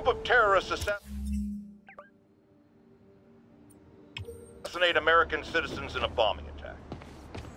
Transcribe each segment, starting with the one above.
group of terrorists assassinate American citizens in a bombing attack.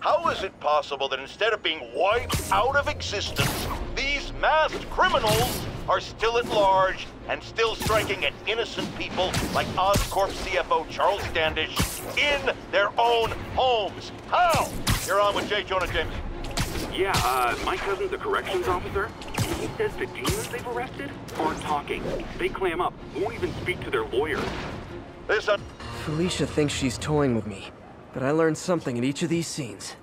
How is it possible that instead of being wiped out of existence, these masked criminals are still at large and still striking at innocent people like Oscorp CFO Charles Standish in their own homes? How? You're on with J. Jonah Jameson. Yeah, uh, my cousin's a corrections officer. He says the demons they've arrested aren't talking. They clam up, won't even speak to their lawyer. This un- Felicia thinks she's toying with me, but I learned something in each of these scenes.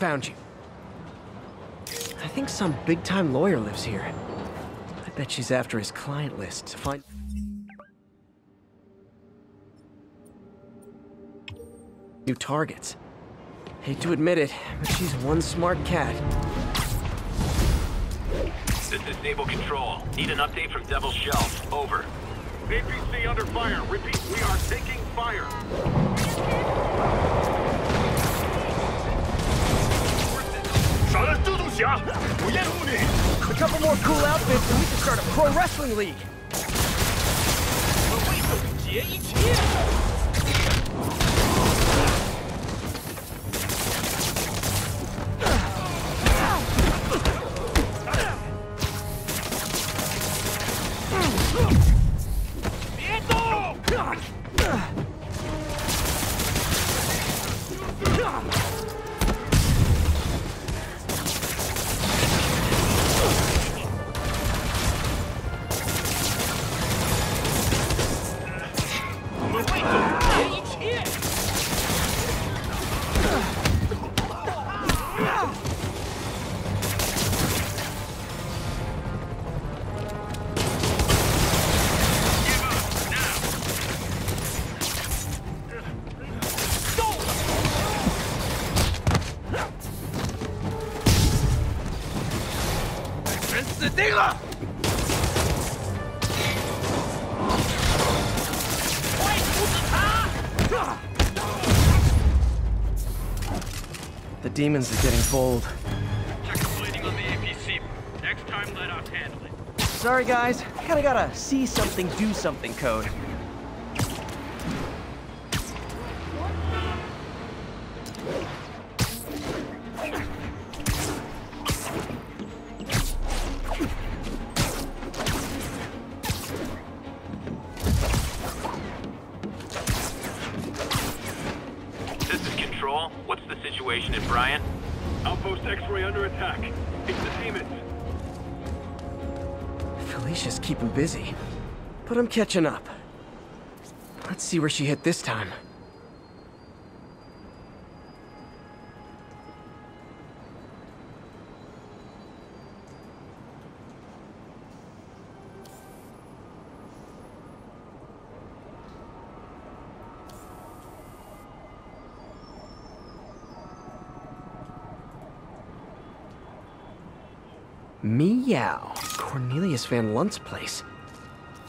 Found you. I think some big-time lawyer lives here. I bet she's after his client list to find... New targets. Hate to admit it, but she's one smart cat. This is Naval Control. Need an update from Devil's Shelf. Over. APC under fire. Repeat, we are taking fire. A couple more cool outfits and we can start a pro wrestling league. demons are getting bold. On the APC. Next time, let us handle it. Sorry, guys. Kinda gotta see something, do something code. Catching up. Let's see where she hit this time. Meow. Cornelius Van Lunt's place.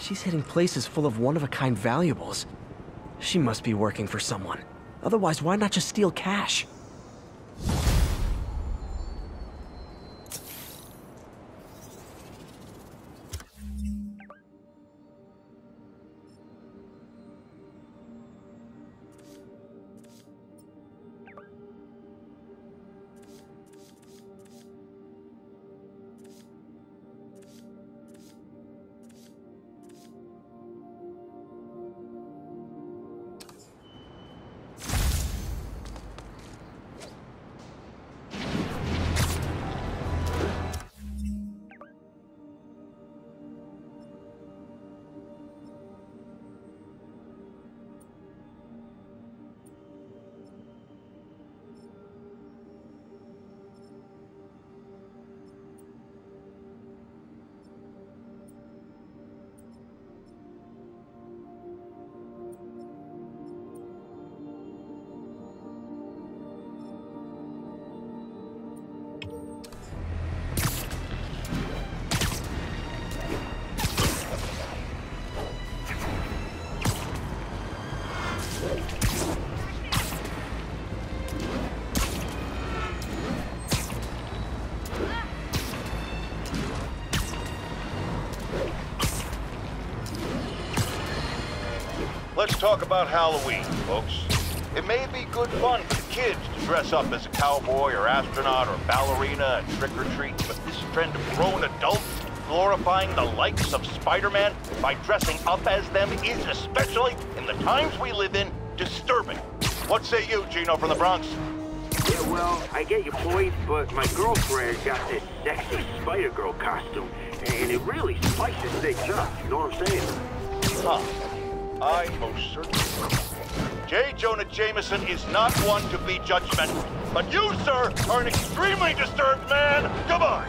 She's hitting places full of one-of-a-kind valuables. She must be working for someone. Otherwise, why not just steal cash? Let's talk about Halloween, folks. It may be good fun for the kids to dress up as a cowboy or astronaut or ballerina and trick or treat, but this trend of grown adults glorifying the likes of Spider-Man by dressing up as them is, especially in the times we live in, disturbing. What say you, Gino from the Bronx? Yeah, well, I get your point, but my girlfriend got this sexy Spider-Girl costume, and it really spices things up, you know what I'm saying? Huh. I most certainly will. J. Jonah Jameson is not one to be judgmental, but you, sir, are an extremely disturbed man. Goodbye.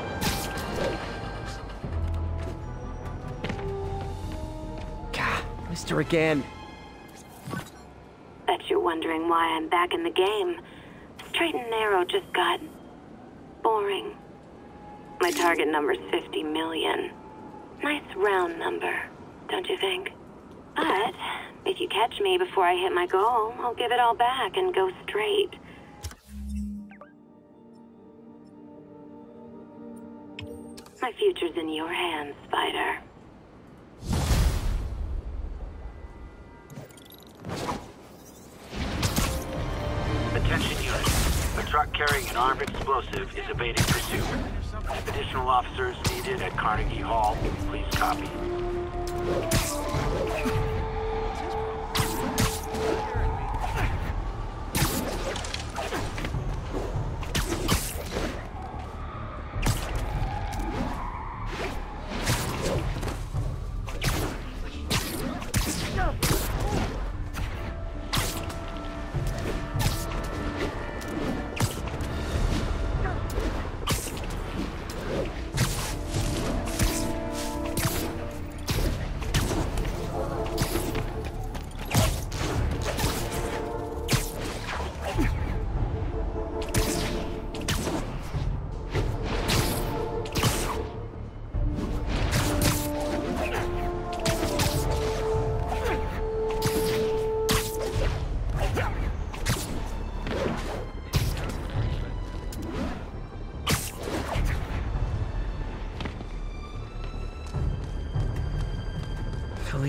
Gah, missed her again. Bet you're wondering why I'm back in the game. Straight and narrow just got boring. My target number's 50 million. Nice round number, don't you think? But if you catch me before I hit my goal, I'll give it all back and go straight. My future's in your hands, Spider. Attention unit. A truck carrying an armed explosive is evading pursuit. Additional officers needed at Carnegie Hall. Please copy.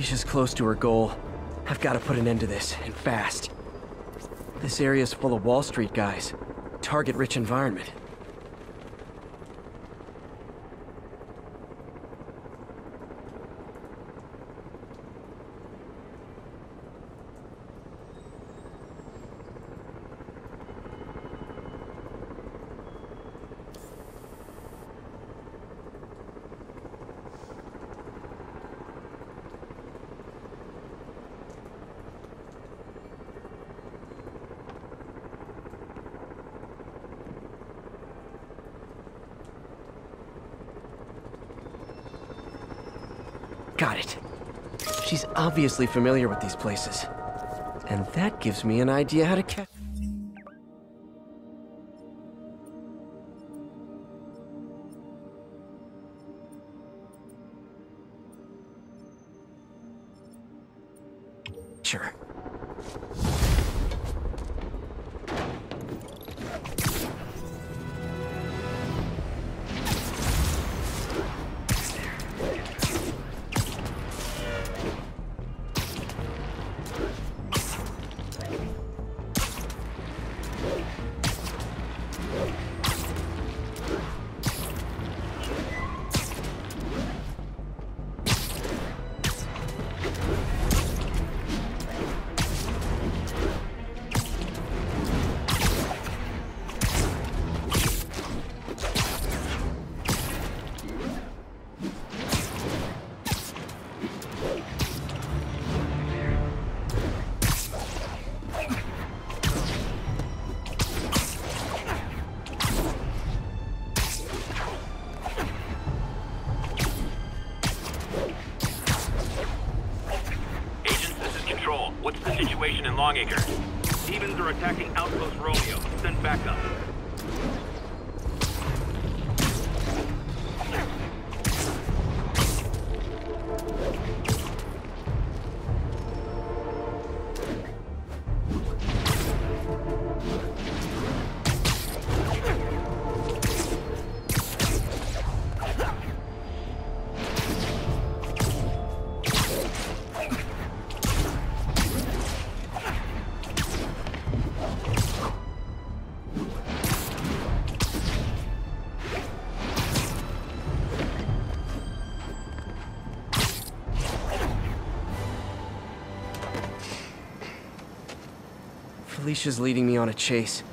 Felicia's close to her goal. I've got to put an end to this, and fast. This area's full of Wall Street guys. Target-rich environment. Got it. She's obviously familiar with these places. And that gives me an idea how to catch... Sure. Longacre? Are attacking Outpost Romeo. Send backup. Felicia's leading me on a chase,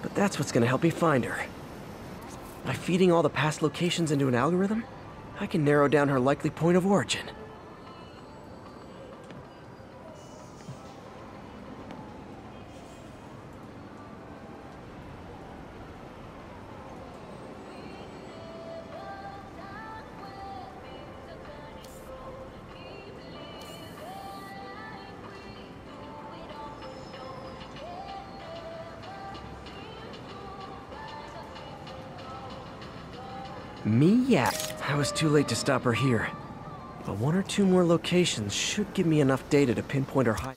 but that's what's gonna help me find her. By feeding all the past locations into an algorithm, I can narrow down her likely point of origin. Was too late to stop her here. But one or two more locations should give me enough data to pinpoint her hide.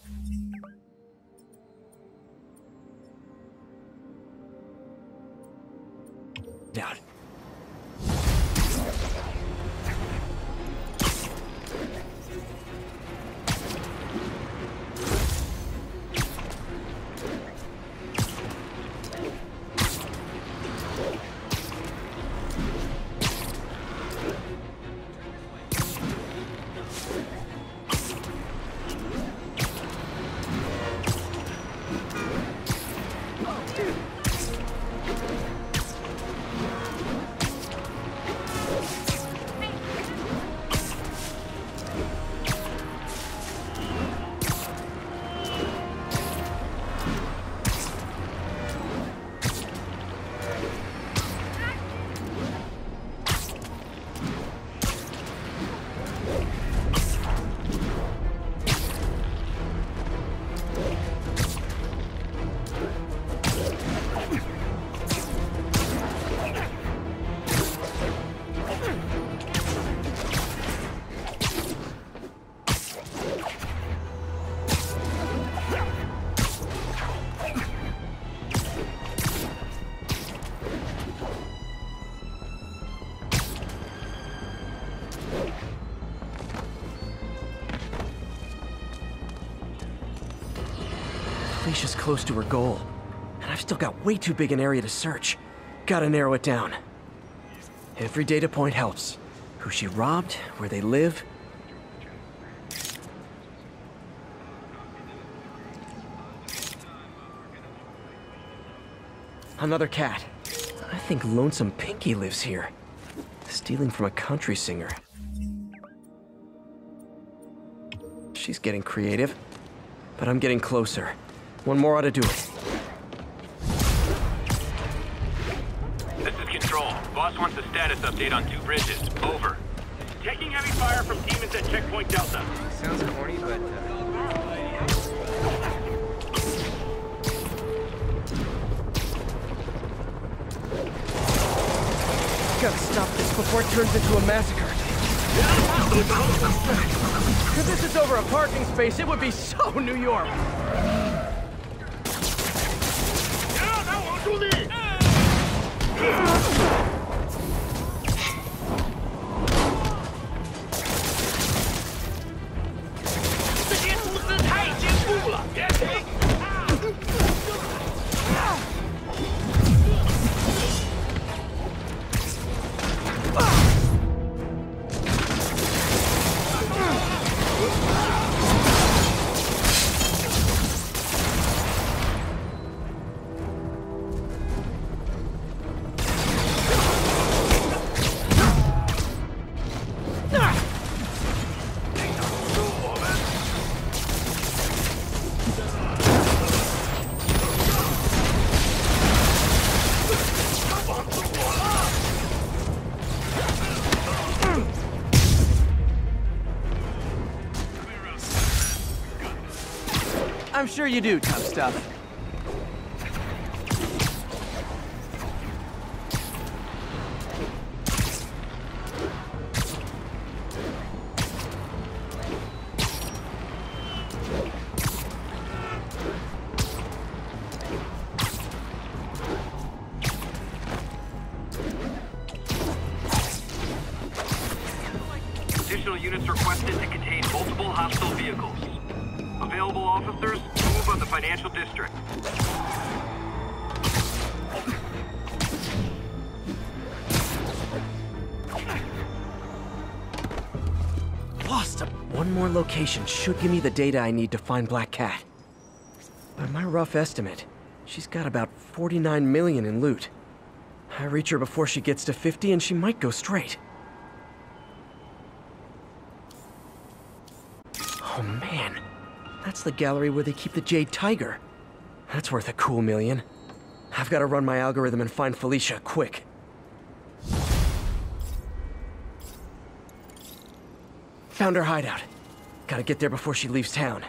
Close to her goal, and I've still got way too big an area to search. Gotta narrow it down. Every data point helps. Who she robbed, where they live. Another cat. I think Lonesome Pinky lives here. Stealing from a country singer. She's getting creative. But I'm getting closer. One more ought to do it. This is Control. Boss wants a status update on two bridges. Over. Taking heavy fire from demons at checkpoint Delta. Sounds corny, but uh, Gotta stop this before it turns into a massacre. If this is over a parking space, it would be so New York. Yeah. I'm sure you do, tough stuff. Location should give me the data I need to find Black Cat. By my rough estimate, she's got about 49 million in loot. I reach her before she gets to 50 and she might go straight. Oh man, that's the gallery where they keep the Jade Tiger. That's worth a cool million. I've got to run my algorithm and find Felicia, quick. Found her hideout. Gotta get there before she leaves town.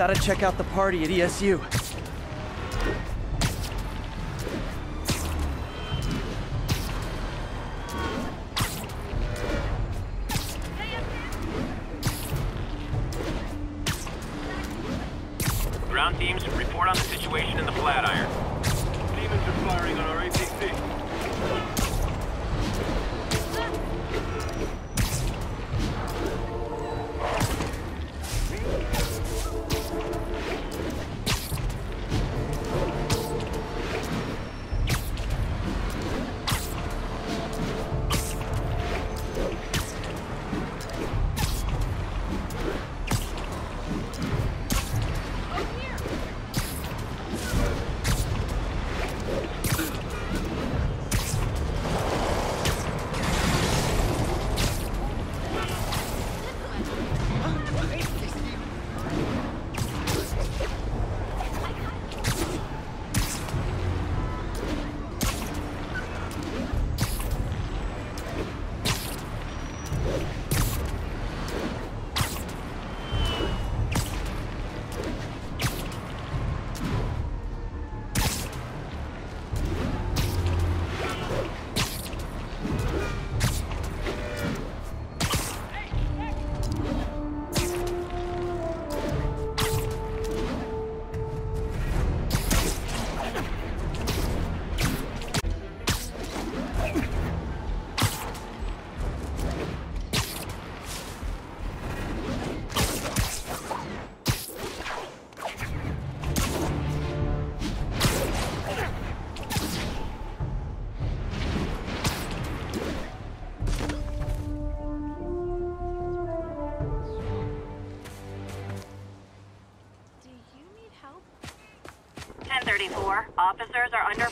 Gotta check out the party at ESU.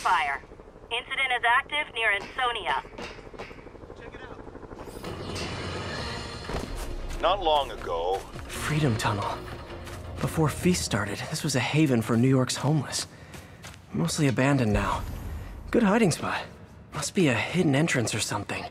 Fire. Incident is active near Ansonia. Not long ago, Freedom Tunnel. Before Feast started, this was a haven for New York's homeless. Mostly abandoned now. Good hiding spot. Must be a hidden entrance or something.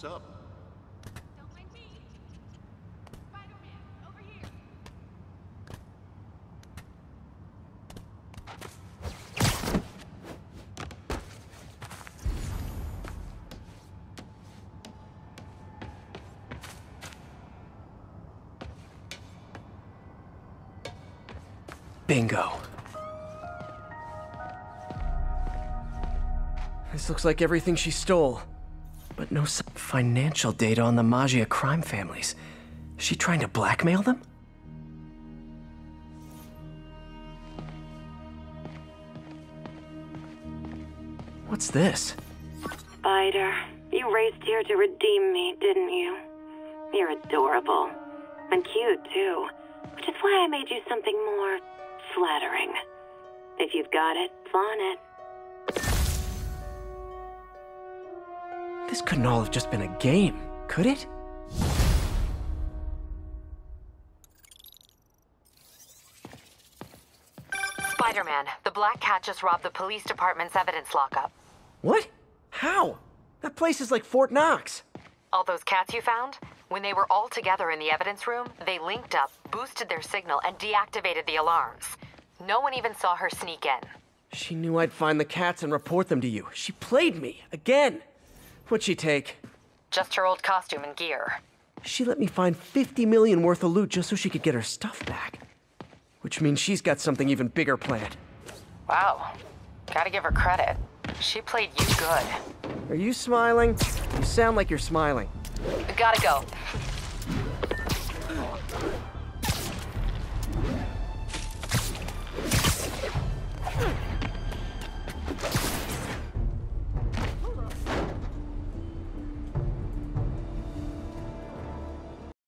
What's up? Don't mind me. Spider-Man, over here. Bingo. This looks like everything she stole. But no financial data on the Maggia crime families. Is she trying to blackmail them? What's this? Spider, you raced here to redeem me, didn't you? You're adorable. And cute, too. Which is why I made you something more flattering. If you've got it, flaunt it. This couldn't all have just been a game, could it? Spider-Man, the Black Cat just robbed the police department's evidence lockup. What? How? That place is like Fort Knox. All those cats you found? When they were all together in the evidence room, they linked up, boosted their signal, and deactivated the alarms. No one even saw her sneak in. She knew I'd find the cats and report them to you. She played me, again. What'd she take? Just her old costume and gear. She let me find 50 million worth of loot just so she could get her stuff back. Which means she's got something even bigger planned. Wow. Gotta give her credit. She played you good. Are you smiling? You sound like you're smiling. Gotta go.